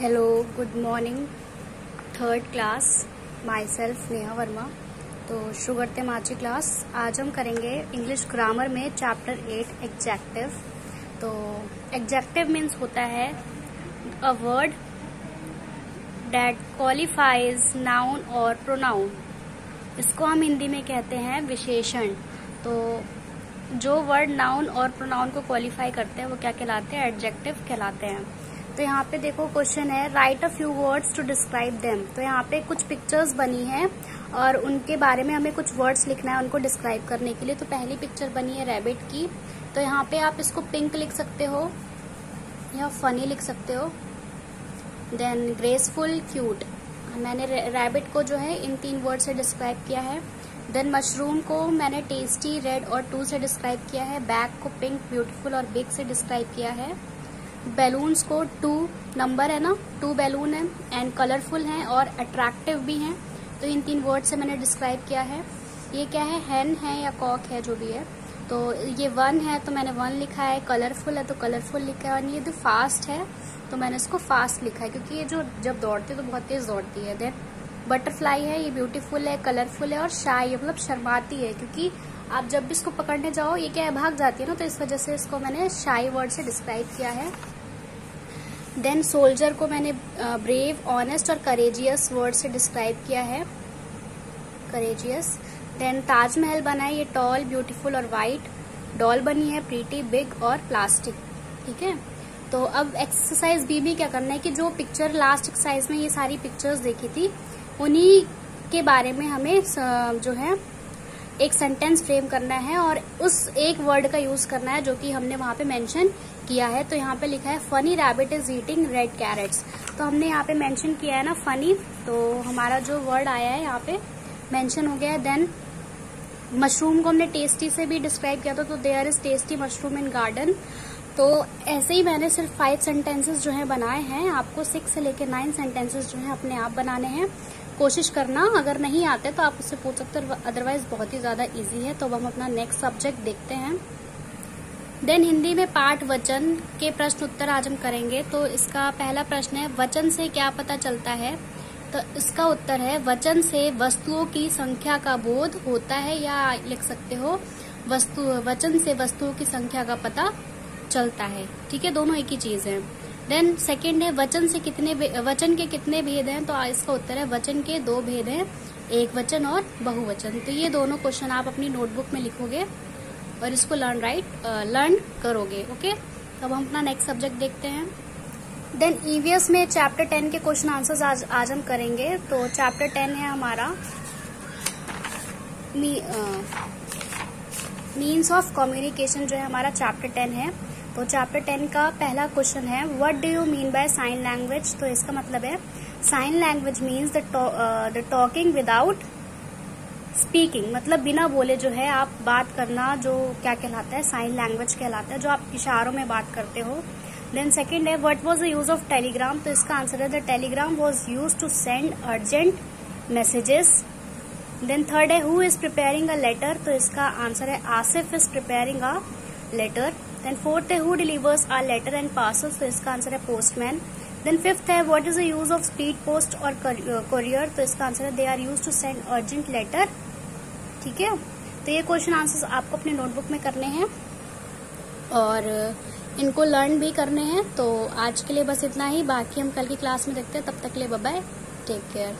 Hello good morning third class myself Neha Verma तो हैं आज क्लास आज हम करेंगे इंग्लिश ग्रामर में चैप्टर एट एग्जेक्टिव तो एग्जेक्टिव मीन्स होता है a word that qualifies noun और प्रोनाउन इसको हम हिंदी में कहते हैं विशेषण. तो जो वर्ड नाउन और प्रोनाउन को क्वालिफाई करते हैं, वो क्या कहलाते हैं? एडजेक्टिव कहलाते हैं. तो यहाँ पे देखो क्वेश्चन है write a few words to describe them तो यहाँ पे कुछ पिक्चर्स बनी है और उनके बारे में हमें कुछ वर्ड्स लिखना है उनको डिस्क्राइब करने के लिए। तो पहली पिक्चर बनी है रैबिट की। तो यहाँ पे आप इसको पिंक लिख सकते हो या फनी लिख सकते हो। देन ग्रेसफुल क्यूट मैंने रैबिट को जो है इन तीन वर्ड से डिस्क्राइब किया है। देन मशरूम को मैंने टेस्टी रेड और टू से डिस्क्राइब किया है। बैग को पिंक ब्यूटीफुल और बिग से डिस्क्राइब किया है। बैलून्स को टू नंबर है ना, टू बैलून है एंड कलरफुल हैं और अट्रैक्टिव भी हैं। तो इन तीन वर्ड से मैंने डिस्क्राइब किया है। ये क्या है? हैन है या कॉक है, जो भी है। तो ये वन है तो मैंने वन लिखा है। कलरफुल है तो कलरफुल लिखा है। और ये जो फास्ट है तो मैंने इसको फास्ट लिखा है। क्योंकि ये जो, जब दौड़ती है तो बहुत तेज दौड़ती है। देन बटरफ्लाई है, ये ब्यूटीफुल है कलरफुल है और शाई मतलब शर्माती है। क्योंकि आप जब भी इसको पकड़ने जाओ, ये क्या है, भाग जाती है ना तो इस वजह से इसको मैंने शाई वर्ड से डिस्क्राइब किया है। देन सोल्जर को मैंने ब्रेव ऑनेस्ट और करेजियस वर्ड से डिस्क्राइब किया है। करेजियस देन ताजमहल बना है, ये टॉल ब्यूटीफुल और वाइट डॉल बनी है प्रीटी बिग और प्लास्टिक ठीक है? तो अब एक्सरसाइज बी भी क्या करना है कि जो पिक्चर लास्ट एक्सरसाइज में ये सारी पिक्चर्स देखी थी, उन्हीं के बारे में हमें जो है एक सेंटेंस फ्रेम करना है और उस एक वर्ड का यूज़ करना है जो कि हमने वहाँ पे मेंशन किया है। तो यहाँ पे लिखा है funny rabbit is eating red carrots तो हमने यहाँ पे मेंशन किया है ना फनी तो हमारा जो वर्ड आया है यहाँ पे मेंशन हो गया है। देन मशरूम को हमने टेस्टी से भी डिस्क्राइब किया था तो there is tasty mushroom in garden तो ऐसे ही मैंने सिर्फ़ फाइव सेंटेंसेस जो है बनाए हैं। आपको सिक्स से लेकर नाइन सेंटेंसेस जो है अपने आप बनाने हैं। कोशिश करना, अगर नहीं आते तो आप उससे पूछ सकते हो अदरवाइज़ बहुत ही ज़्यादा इजी है। तो अब हम अपना नेक्स्ट सब्जेक्ट देखते हैं। देन हिंदी में पाठ वचन के प्रश्न उत्तर आज हम करेंगे। तो इसका पहला प्रश्न है, वचन से क्या पता चलता है? तो इसका उत्तर है, वचन से वस्तुओं की संख्या का बोध होता है या लिख सकते हो? वस्तु वचन से वस्तुओं की संख्या का पता चलता है। ठीक है? दोनों एक ही चीज़ है। देन सेकेंड है, वचन से कितने वचन के कितने भेद हैं? तो इसका उत्तर है, वचन के दो भेद हैं, एक वचन और बहुवचन। तो ये दोनों क्वेश्चन आप अपनी नोटबुक में लिखोगे और इसको लर्न राइट लर्न करोगे ओके अब हम अपना नेक्स्ट सब्जेक्ट देखते हैं। देन ईवीएस में चैप्टर टेन के क्वेश्चन आंसर्स आज आज हम करेंगे। तो चैप्टर टेन है हमारा मीन्स ऑफ़ कम्युनिकेशन जो है हमारा चैप्टर टेन है। तो चैप्टर टेन का पहला क्वेश्चन है what do you mean by sign language तो इसका मतलब है sign language means the talking without speaking मतलब बिना बोले जो है आप बात करना जो क्या कहलाता है साइन लैंग्वेज कहलाता है, जो आप इशारों में बात करते हो। देन सेकेंड है what was the use of telegram तो इसका आंसर है the telegram was use to send urgent messages then third है who is preparing a letter तो इसका आंसर है Asif is preparing a letter then fourth है who delivers our letter and parcel तो इसका आंसर है postman then fifth है what is the use of speed post और कोरियर तो इसका आंसर है they are use to send urgent letter ठीक है? तो ये क्वेश्चन आंसर्स आपको अपने नोटबुक में करने हैं। और इनको लर्न भी करने हैं। तो आज के लिए बस इतना ही। बाकी हम कल की क्लास में देखते हैं। तब तक के लिए बाय टेक केयर